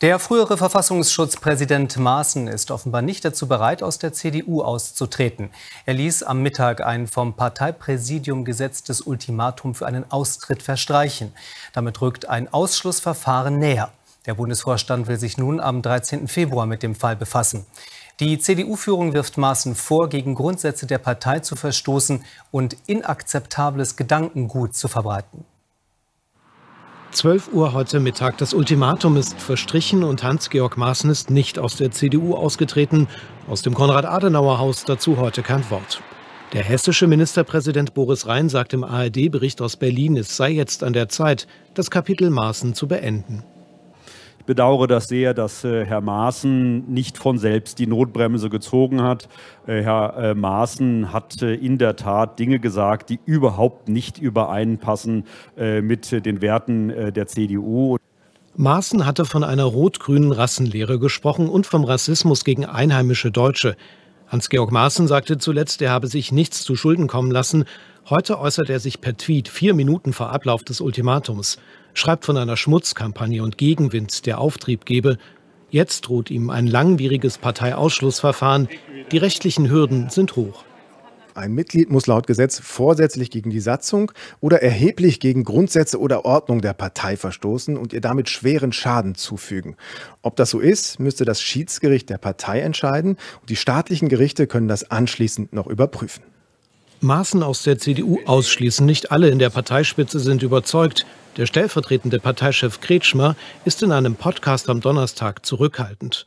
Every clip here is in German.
Der frühere Verfassungsschutzpräsident Maaßen ist offenbar nicht dazu bereit, aus der CDU auszutreten. Er ließ am Mittag ein vom Parteipräsidium gesetztes Ultimatum für einen Austritt verstreichen. Damit rückt ein Ausschlussverfahren näher. Der Bundesvorstand will sich nun am 13. Februar mit dem Fall befassen. Die CDU-Führung wirft Maaßen vor, gegen Grundsätze der Partei zu verstoßen und inakzeptables Gedankengut zu verbreiten. 12 Uhr heute Mittag. Das Ultimatum ist verstrichen und Hans-Georg Maaßen ist nicht aus der CDU ausgetreten. Aus dem Konrad-Adenauer-Haus dazu heute kein Wort. Der hessische Ministerpräsident Boris Rhein sagt im ARD-Bericht aus Berlin, es sei jetzt an der Zeit, das Kapitel Maaßen zu beenden bedauere das sehr, dass äh, Herr Maaßen nicht von selbst die Notbremse gezogen hat. Äh, Herr äh, Maaßen hat in der Tat Dinge gesagt, die überhaupt nicht übereinpassen mit den Werten der CDU. Maaßen hatte von einer rot-grünen Rassenlehre gesprochen und vom Rassismus gegen einheimische Deutsche. Hans-Georg Maaßen sagte zuletzt, er habe sich nichts zu Schulden kommen lassen. Heute äußert er sich per Tweet vier Minuten vor Ablauf des Ultimatums schreibt von einer Schmutzkampagne und Gegenwind, der Auftrieb gebe. Jetzt droht ihm ein langwieriges Parteiausschlussverfahren. Die rechtlichen Hürden sind hoch. Ein Mitglied muss laut Gesetz vorsätzlich gegen die Satzung oder erheblich gegen Grundsätze oder Ordnung der Partei verstoßen und ihr damit schweren Schaden zufügen. Ob das so ist, müsste das Schiedsgericht der Partei entscheiden und die staatlichen Gerichte können das anschließend noch überprüfen. Maßen aus der CDU ausschließen. Nicht alle in der Parteispitze sind überzeugt. Der stellvertretende Parteichef Kretschmer ist in einem Podcast am Donnerstag zurückhaltend.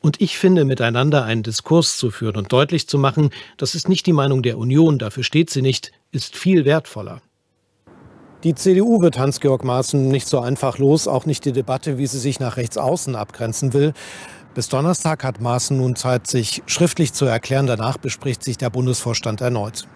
Und ich finde, miteinander einen Diskurs zu führen und deutlich zu machen, das ist nicht die Meinung der Union, dafür steht sie nicht, ist viel wertvoller. Die CDU wird Hans-Georg Maaßen nicht so einfach los, auch nicht die Debatte, wie sie sich nach rechts außen abgrenzen will. Bis Donnerstag hat Maaßen nun Zeit, sich schriftlich zu erklären. Danach bespricht sich der Bundesvorstand erneut.